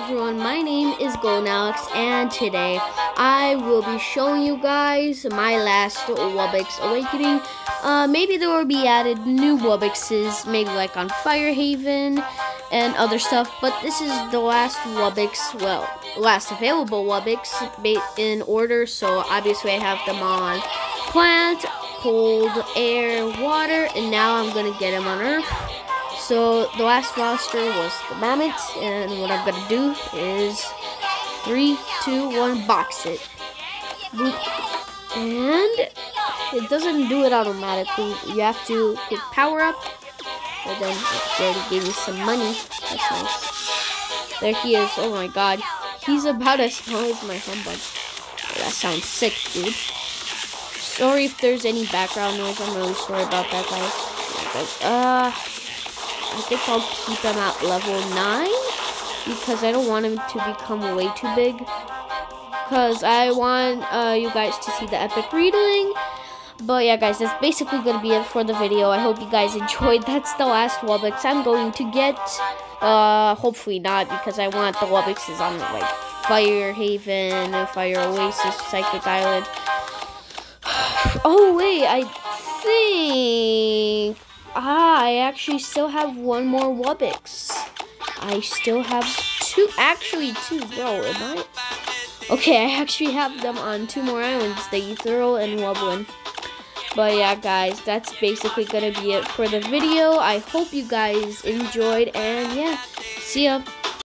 Golden Alex, and today I will be showing you guys my last Wubbox Awakening. Uh, maybe there will be added new Wubboxes, maybe like on Firehaven and other stuff, but this is the last Wubbox, well, last available Wubbox in order, so obviously I have them on plant, cold, air, water, and now I'm gonna get them on Earth. So the last monster was the Mammott, and what I'm gonna do is three, two, one, box it. And it doesn't do it automatically. You have to hit power up, and then it already gave me some money. That's nice. There he is. Oh my god. He's about as small as my humbug. That sounds sick, dude. Sorry if there's any background noise. I'm really sorry about that, guys. Uh, I think I'll keep him at level 9 because I don't want him to become way too big. Because I want uh, you guys to see the epic reading. But yeah, guys, that's basically going to be it for the video. I hope you guys enjoyed. That's the last Wubbox I'm going to get. Uh, hopefully not, because I want the Wubboxes on, like, Fire Haven, Fire Oasis, Psychic Island. oh, wait, I think Ah, I actually still have one more Wubbox. I still have two, actually two, bro, am I? Okay, I actually have them on two more islands, the Ethereal and Wublin. But yeah, guys, that's basically to be it for the video. I hope you guys enjoyed, and yeah, see ya.